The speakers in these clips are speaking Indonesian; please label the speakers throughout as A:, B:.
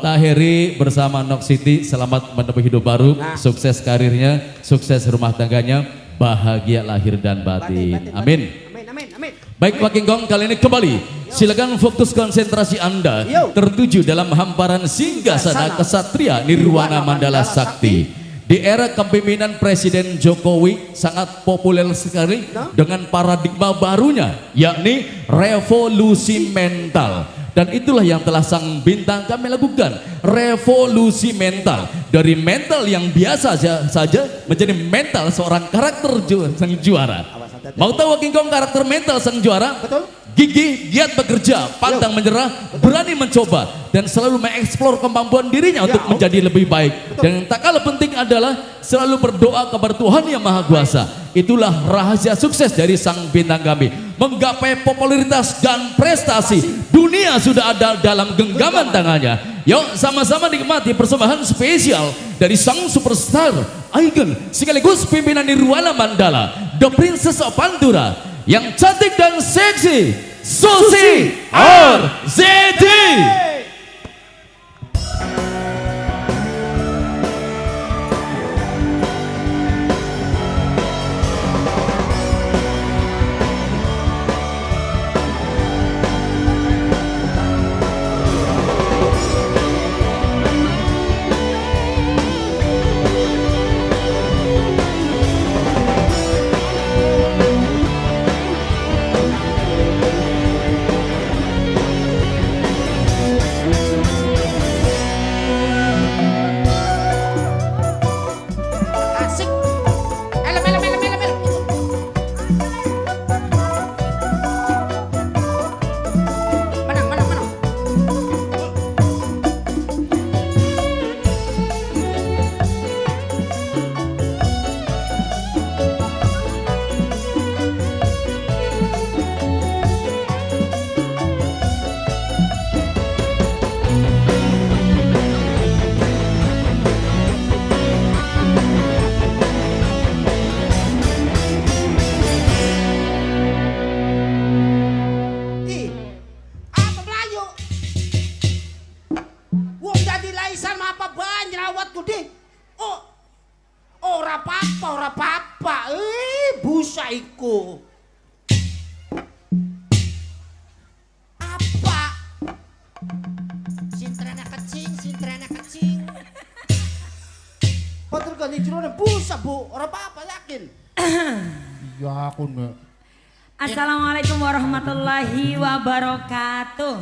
A: Lahiri bersama Nok City, selamat menempuh hidup baru, sukses karirnya, sukses rumah tangganya, bahagia lahir dan batin. Amin.
B: Amin, amin, amin.
A: Baik Pak Kinggong kali ini kembali. Silakan fokus konsentrasi Anda
B: Yo.
A: tertuju dalam hamparan singgasana kesatria Nirwana Mandala Sakti. Di era kepemimpinan Presiden Jokowi sangat populer sekali dengan paradigma barunya yakni revolusi mental. Dan itulah yang telah sang bintang kami lakukan revolusi mental dari mental yang biasa saja, menjadi mental seorang karakter ju- sang juara. Mau tahu King Kong karakter mental sang juara?
B: Betul.
A: Gigih, giat bekerja, pantang menyerah, berani mencoba dan selalu mengeksplor kemampuan dirinya untuk menjadi lebih baik. Dan yang tak kalah penting adalah selalu berdoa kepada Tuhan yang Maha Kuasa. Itulah rahasia sukses dari sang bintang kami. Menggapai popularitas dan prestasi. Dunia sudah ada dalam genggaman tangannya. Yuk sama-sama nikmati persembahan spesial dari sang superstar Icon sekaligus pimpinan Nirwana Mandala, The Princess of Pandura yang cantik dan seksi, Susi RZD.
B: Apa-apa, ora apa-apa. Eh, busa iku. Apa? Sintrana kecing, sintrana kecing. Betul kan jerone busa, Bu. Ora apa-apa yakin.
C: Ya aku nek.
D: Assalamualaikum warahmatullahi wabarakatuh.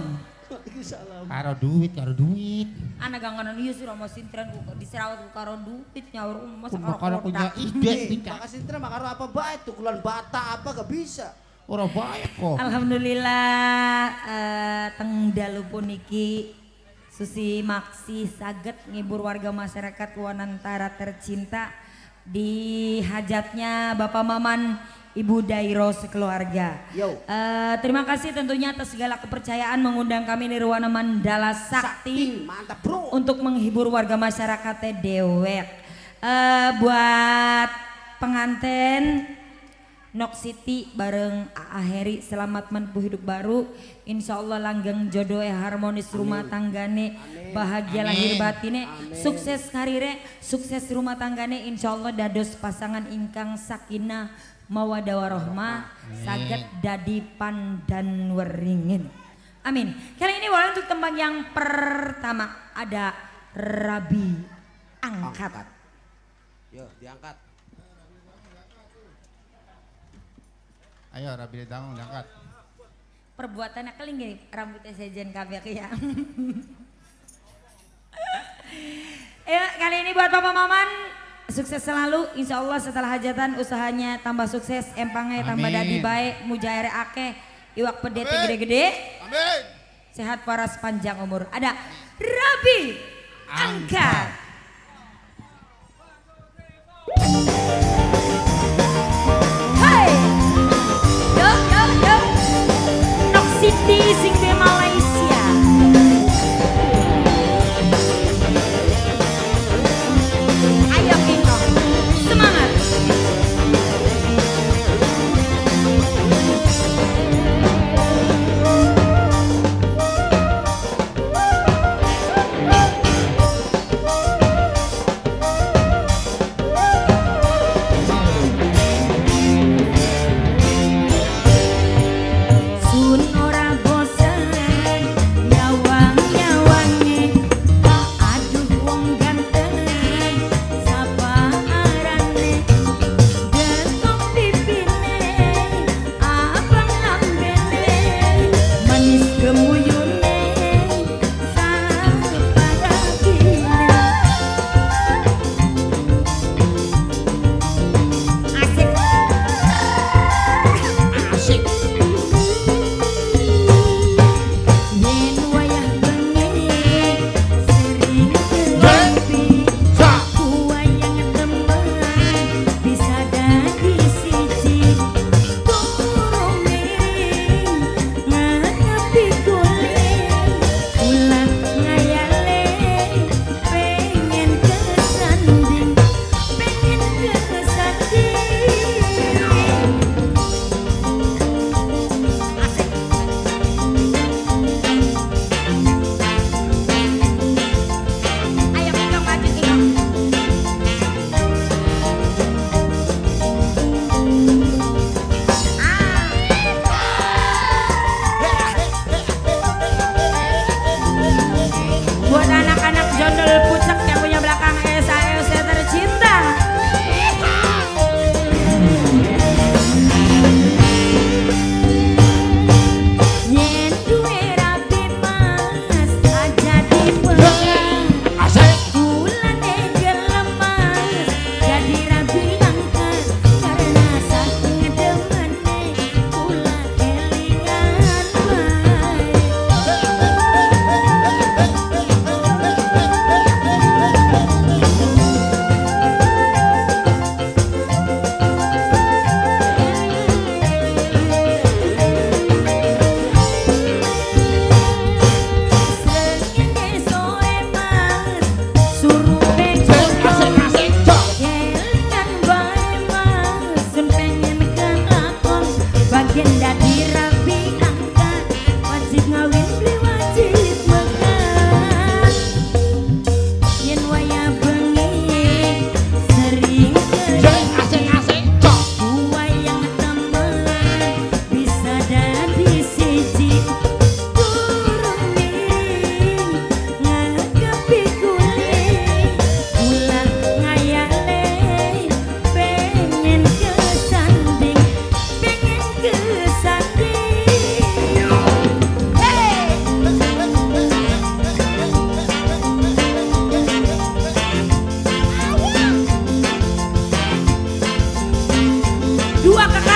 B: Waalaikumsalam.
C: Karo duit, karo duit.
D: Anak ganganan iya sih Romo Sintren diserawat karo duit nyaur mas
C: Pun
D: karo
C: bakal punya ide tidak.
B: makasih Sintra makaro apa baik tukulan bata apa gak bisa.
C: Ora baik kok.
D: Alhamdulillah eh, teng dalu puniki Susi Maksi saget ngibur warga masyarakat Wanantara tercinta di hajatnya Bapak Maman Ibu Dairo sekeluarga.
B: Yo.
D: Eh, terima kasih tentunya atas segala kepercayaan mengundang kami Nirwana Mandala Sakti.
B: mantap bro.
D: untuk menghibur warga masyarakatnya dewek. Eh buat pengantin Nok City bareng AA Heri. Selamat menempuh hidup baru. Insya Allah langgeng jodoh harmonis rumah tanggane. Bahagia lahir batine. Sukses karire sukses rumah tanggane. Insya Allah dados pasangan ingkang sakinah mawadah warohmah saged dadi pandan weringin. Amin. Kali ini boleh untuk tembang yang pertama. Ada Rabi Angkat.
B: Yo, diangkat.
C: Ayo Rabi Dangung diangkat.
D: Perbuatannya keling gini, rambutnya sejen kabeh ya. ya kali ini buat Papa Maman sukses selalu insya Allah setelah hajatan usahanya tambah sukses empangnya tambah
C: Amin.
D: dadi baik mujaire akeh iwak pedete gede-gede
C: Amin.
D: sehat waras panjang umur ada Rabi Angkat. Dua kakak